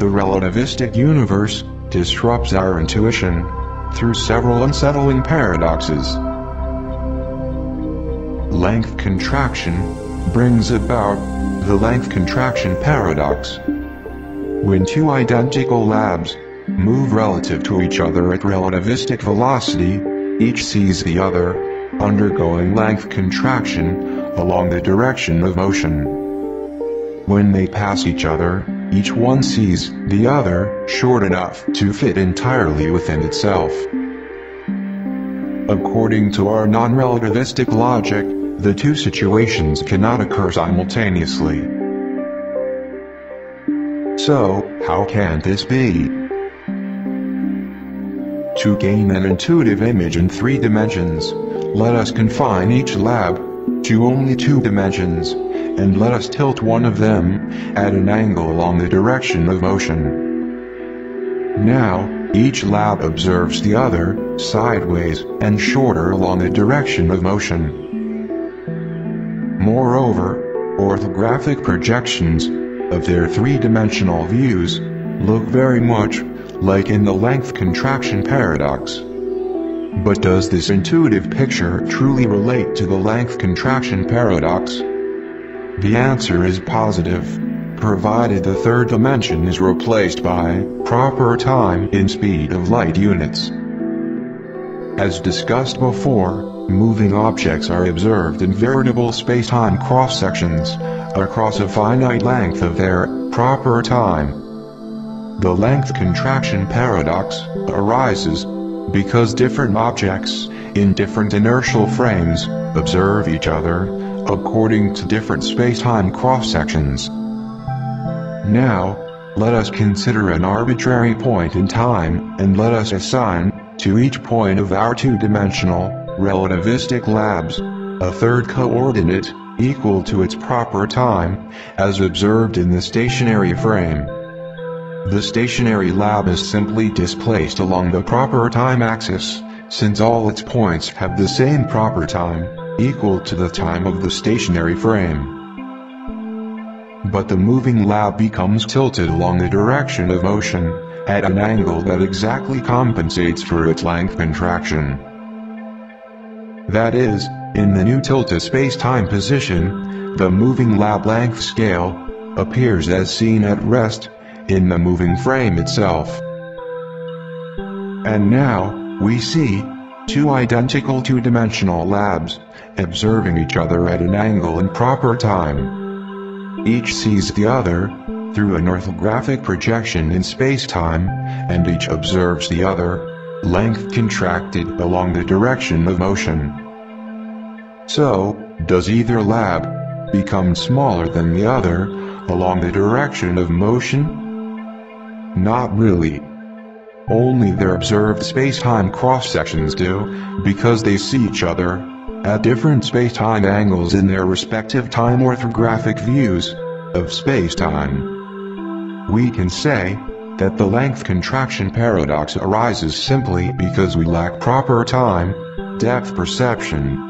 the relativistic universe disrupts our intuition through several unsettling paradoxes. Length contraction brings about the length contraction paradox. When two identical labs move relative to each other at relativistic velocity, each sees the other undergoing length contraction along the direction of motion. When they pass each other, each one sees the other short enough to fit entirely within itself. According to our non-relativistic logic, the two situations cannot occur simultaneously. So, how can this be? To gain an intuitive image in three dimensions, let us confine each lab to only two dimensions, and let us tilt one of them at an angle along the direction of motion. Now, each lab observes the other sideways and shorter along the direction of motion. Moreover, orthographic projections of their three-dimensional views look very much like in the length contraction paradox. But does this intuitive picture truly relate to the length contraction paradox? The answer is positive, provided the third dimension is replaced by proper time in speed of light units. As discussed before, moving objects are observed in veritable space-time cross-sections, across a finite length of their proper time. The length contraction paradox arises because different objects, in different inertial frames, observe each other, according to different space-time cross-sections. Now, let us consider an arbitrary point in time, and let us assign, to each point of our two-dimensional, relativistic labs, a third coordinate, equal to its proper time, as observed in the stationary frame. The stationary lab is simply displaced along the proper time axis, since all its points have the same proper time, equal to the time of the stationary frame. But the moving lab becomes tilted along the direction of motion, at an angle that exactly compensates for its length contraction. That is, in the new tilted space-time position, the moving lab length scale appears as seen at rest in the moving frame itself. And now, we see two identical two-dimensional labs observing each other at an angle in proper time. Each sees the other through an orthographic projection in space-time, and each observes the other length contracted along the direction of motion. So, does either lab become smaller than the other along the direction of motion? Not really. Only their observed space-time cross-sections do, because they see each other at different space-time angles in their respective time orthographic views of space-time. We can say that the length contraction paradox arises simply because we lack proper time, depth perception,